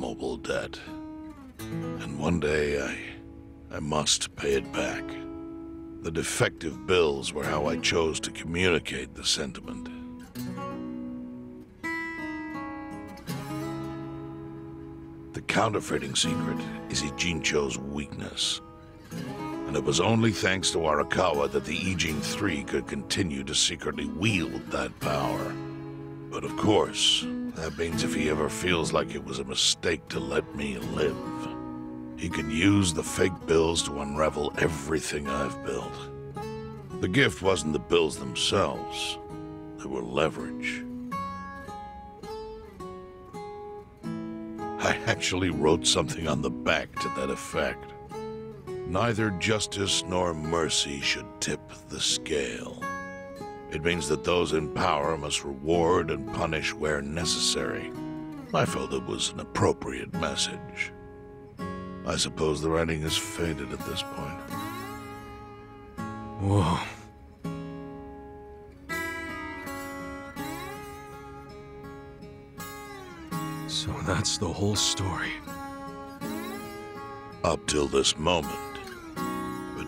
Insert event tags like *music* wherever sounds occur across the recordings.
inestimable debt. And one day I. I must pay it back. The defective bills were how I chose to communicate the sentiment. The counterfeiting secret is Ijincho's weakness. And it was only thanks to Arakawa that the Ijin Three could continue to secretly wield that power. But of course, that means if he ever feels like it was a mistake to let me live, he can use the fake bills to unravel everything I've built. The gift wasn't the bills themselves, they were leverage. I actually wrote something on the back to that effect. Neither justice nor mercy should tip the scale. It means that those in power must reward and punish where necessary. I felt it was an appropriate message. I suppose the writing is faded at this point. Whoa. So that's the whole story. Up till this moment.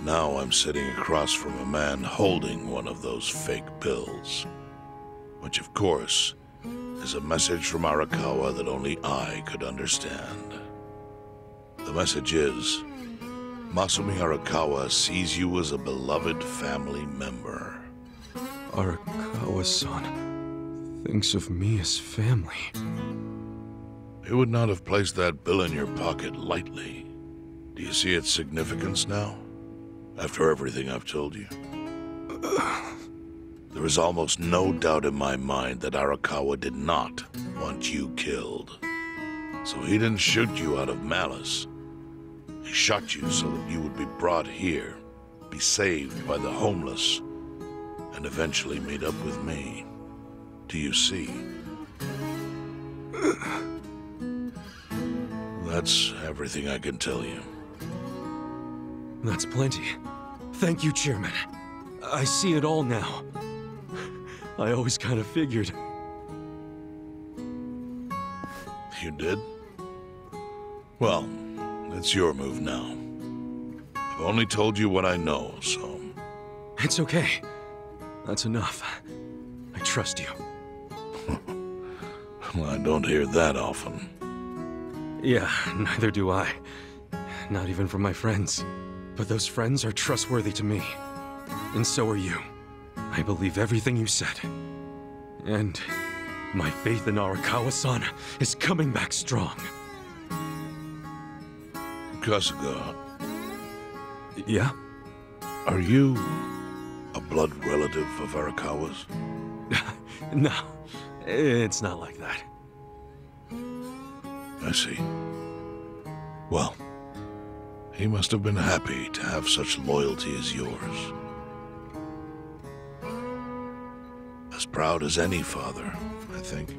Now I'm sitting across from a man holding one of those fake bills. Which, of course, is a message from Arakawa that only I could understand. The message is Masumi Arakawa sees you as a beloved family member. Arakawa-san thinks of me as family. He would not have placed that bill in your pocket lightly. Do you see its significance now? After everything I've told you? *sighs* There is almost no doubt in my mind that Arakawa did not want you killed. So he didn't shoot you out of malice. He shot you so that you would be brought here, be saved by the homeless, and eventually meet up with me. Do you see? *sighs* That's everything I can tell you. That's plenty. Thank you, Chairman. I see it all now. I always kind of figured. You did? Well, it's your move now. I've only told you what I know, so... It's okay. That's enough. I trust you. *laughs* Well, I don't hear that often. Yeah, neither do I. Not even from my friends. But those friends are trustworthy to me. And so are you. I believe everything you said. And my faith in Arakawa-san is coming back strong. Kasuga, Yeah? are you a blood relative of Arakawa's? *laughs* No, it's not like that. I see. Well, he must have been happy to have such loyalty as yours. As proud as any father, I think.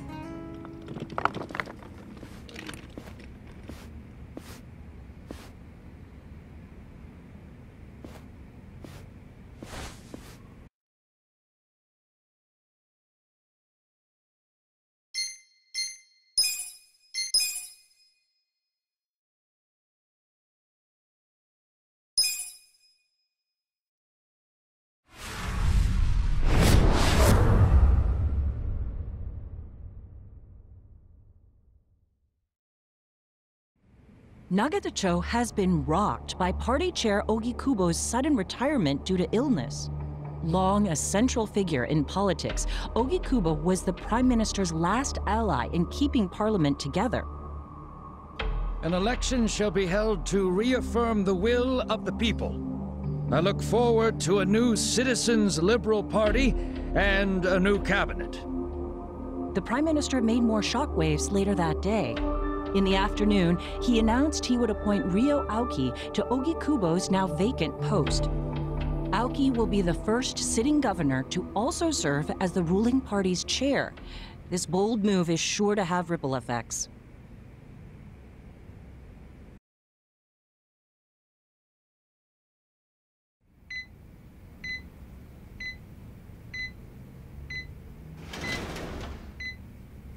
Nagatacho has been rocked by party chair Ogi Kubo's sudden retirement due to illness. Long a central figure in politics, Ogi Kubo was the prime minister's last ally in keeping parliament together. An election shall be held to reaffirm the will of the people. I look forward to a new Citizens Liberal Party and a new cabinet. The prime minister made more shockwaves later that day. In the afternoon, he announced he would appoint Ryo Aoki to Ogi Kubo's now vacant post. Aoki will be the first sitting governor to also serve as the ruling party's chair. This bold move is sure to have ripple effects.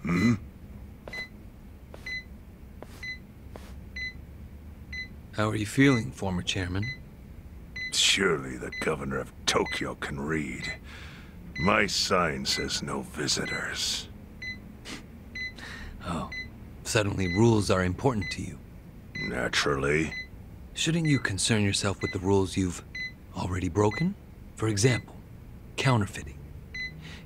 Hmm? How are you feeling, former chairman? Surely the governor of Tokyo can read. My sign says no visitors. *laughs* Oh, suddenly rules are important to you. Naturally. Shouldn't you concern yourself with the rules you've already broken? For example, counterfeiting.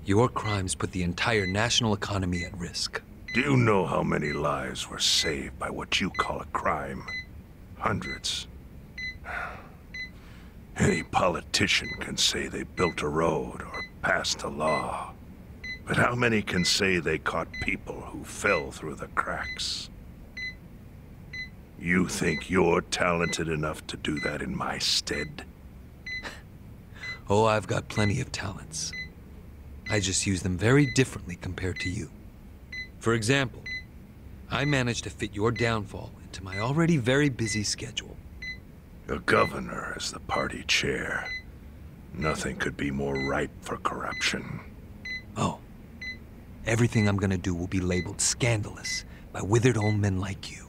Your crimes put the entire national economy at risk. Do you know how many lives were saved by what you call a crime? Hundreds. Any politician can say they built a road or passed a law. But how many can say they caught people who fell through the cracks? You think you're talented enough to do that in my stead? *laughs* Oh, I've got plenty of talents. I just use them very differently compared to you. For example, I managed to fit your downfall into my already very busy schedule. The governor as the party chair. Nothing could be more ripe for corruption. Oh, everything I'm gonna do will be labeled scandalous by withered old men like you.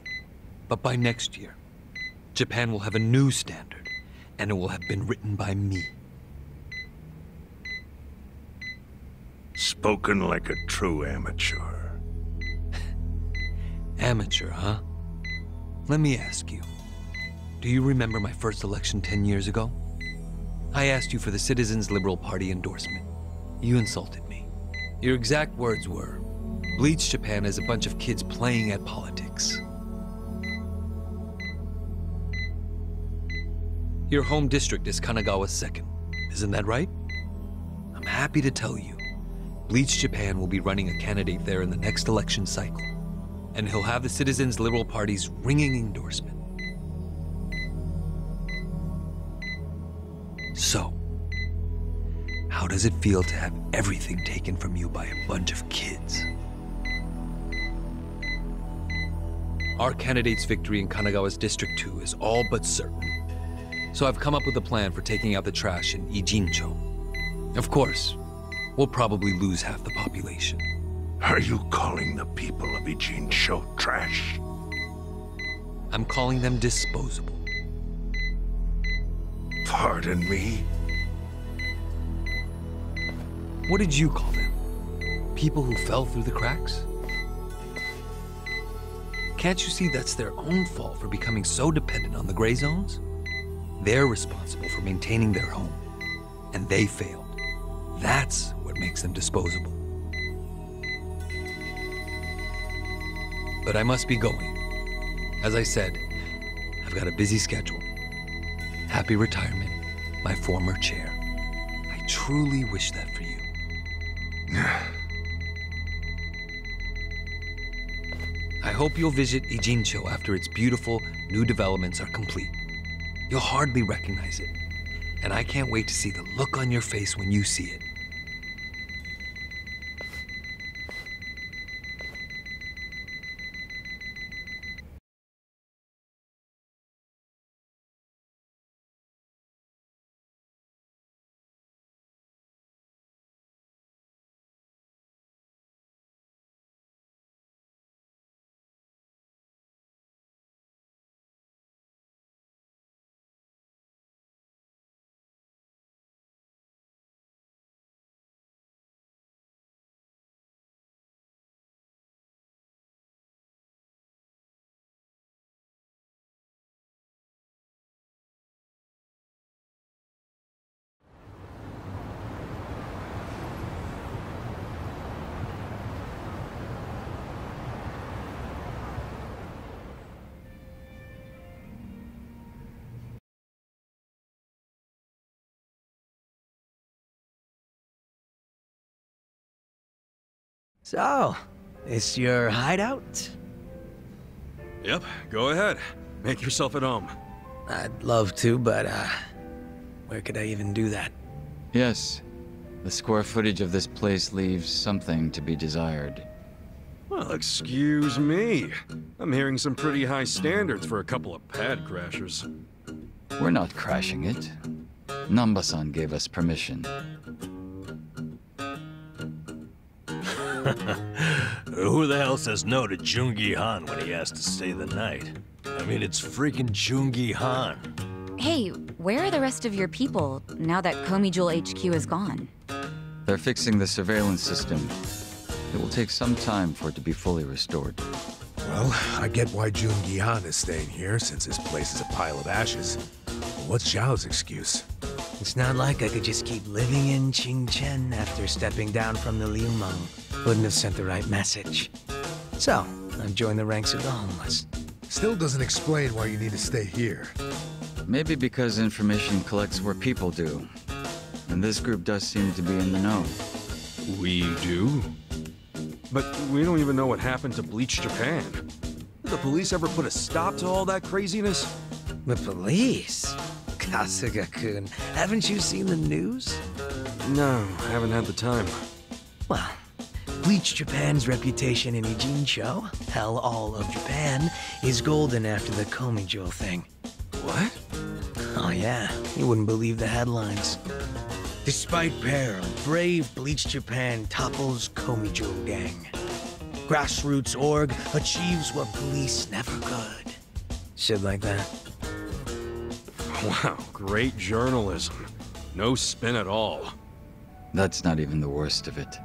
But by next year, Japan will have a new standard, and it will have been written by me. Spoken like a true amateur. *laughs* Amateur, huh? Let me ask you. Do you remember my first election 10 years ago? I asked you for the Citizens Liberal Party endorsement. You insulted me. Your exact words were, Bleach Japan is a bunch of kids playing at politics. Your home district is Kanagawa's second. Isn't that right? I'm happy to tell you, Bleach Japan will be running a candidate there in the next election cycle and he'll have the Citizens Liberal Party's ringing endorsement. So, how does it feel to have everything taken from you by a bunch of kids? Our candidate's victory in Kanagawa's District 2 is all but certain. So I've come up with a plan for taking out the trash in Ijincho. Of course, we'll probably lose half the population. Are you calling the people of Ijincho trash? I'm calling them disposable. Pardon me? What did you call them? People who fell through the cracks? Can't you see that's their own fault for becoming so dependent on the gray zones? They're responsible for maintaining their home, and they failed. That's what makes them disposable. But I must be going. As I said, I've got a busy schedule. Happy retirement, my former chair. I truly wish that for you. *sighs* I hope you'll visit Ijincho after its beautiful new developments are complete. You'll hardly recognize it, and I can't wait to see the look on your face when you see it. So, this your hideout? Yep, go ahead. Make yourself at home. I'd love to, but, uh, where could I even do that? Yes. The square footage of this place leaves something to be desired. Well, excuse me. I'm hearing some pretty high standards for a couple of pad crashers. We're not crashing it. Namba-san gave us permission. *laughs* Who the hell says no to Joon-gi Han when he has to stay the night? I mean, it's freaking Joon-gi Han. Hey, where are the rest of your people now that Geomijul HQ is gone? They're fixing the surveillance system. It will take some time for it to be fully restored. Well, I get why Joon-gi Han is staying here, since his place is a pile of ashes. But what's Zhao's excuse? It's not like I could just keep living in Qingchen after stepping down from the Liumang. Wouldn't have sent the right message. So, I've joined the ranks of the homeless. Still doesn't explain why you need to stay here. Maybe because information collects where people do. And this group does seem to be in the know. We do? But we don't even know what happened to Bleach Japan. Did the police ever put a stop to all that craziness? The police? Kasuga-kun, haven't you seen the news? No, I haven't had the time. Well, Bleach Japan's reputation in Ijincho, hell all of Japan, is golden after the Geomijul thing. What? Oh yeah, you wouldn't believe the headlines. Despite peril, brave Bleach Japan topples Geomijul gang. Grassroots org achieves what police never could. Shit like that. Wow, great journalism. No spin at all. That's not even the worst of it.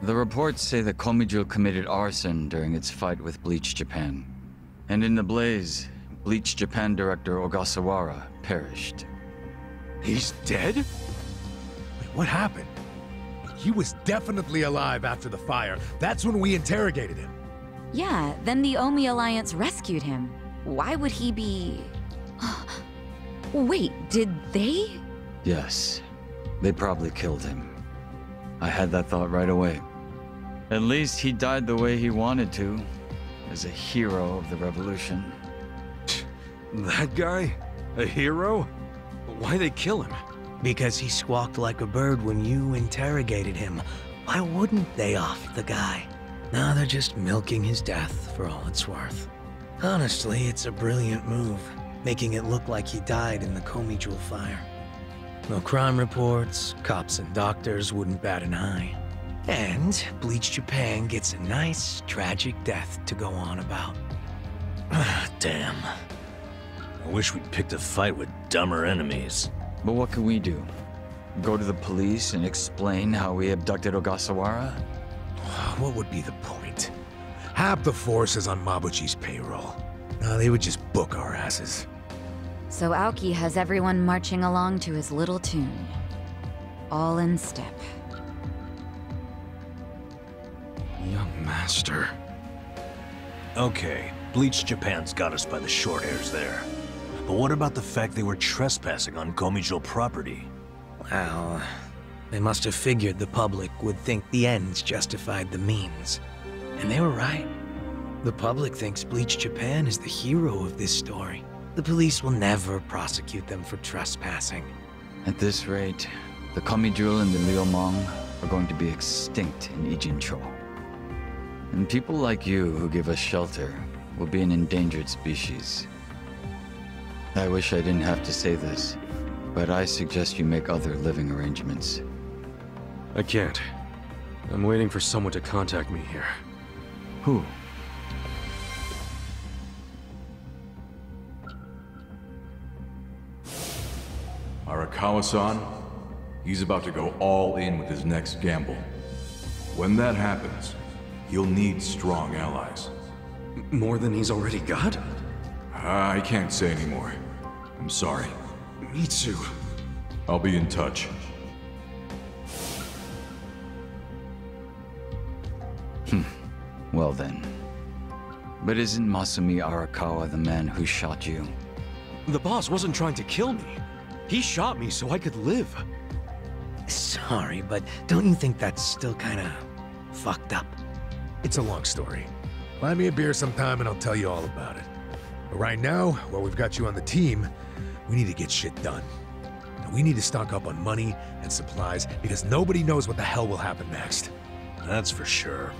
The reports say that Geomijul committed arson during its fight with Bleach Japan. And in the blaze, Bleach Japan director Ogasawara perished. He's dead? Wait, what happened? He was definitely alive after the fire. That's when we interrogated him. Yeah, then the Omi Alliance rescued him. Why would he be... *gasps* Wait, did they? Yes. They probably killed him. I had that thought right away. At least he died the way he wanted to, as a hero of the revolution. That guy? A hero? Why they kill him? Because he squawked like a bird when you interrogated him. Why wouldn't they off the guy? Now they're just milking his death for all it's worth. Honestly, it's a brilliant move, making it look like he died in the Geomijul fire. No crime reports, cops and doctors wouldn't bat an eye. And Bleach Japan gets a nice, tragic death to go on about. *sighs* Damn. I wish we'd picked a fight with dumber enemies. But what can we do? Go to the police and explain how we abducted Ogasawara? *sighs* What would be the point? Half the force is on Mabuchi's payroll. No, they would just book our asses. So Aoki has everyone marching along to his little tune. All in step. Young master. Okay, Bleach Japan's got us by the short hairs there. But what about the fact they were trespassing on Geomijul property? Well, they must have figured the public would think the ends justified the means. And they were right. The public thinks Bleach Japan is the hero of this story. The police will never prosecute them for trespassing. At this rate, the Geomijul and the Liumang are going to be extinct in Ijincho. And people like you who give us shelter will be an endangered species. I wish I didn't have to say this, but I suggest you make other living arrangements. I can't. I'm waiting for someone to contact me here. Who? Arakawa-san, he's about to go all in with his next gamble. When that happens, he'll need strong allies. More than he's already got? I can't say anymore. I'm sorry. Mitsu. I'll be in touch. Hmm. Well then. But isn't Masumi Arakawa the man who shot you? The boss wasn't trying to kill me. He shot me so I could live. Sorry, but don't you think that's still kinda fucked up? It's a long story. Buy me a beer sometime and I'll tell you all about it. But right now, while we've got you on the team, we need to get shit done. We need to stock up on money and supplies because nobody knows what the hell will happen next. That's for sure.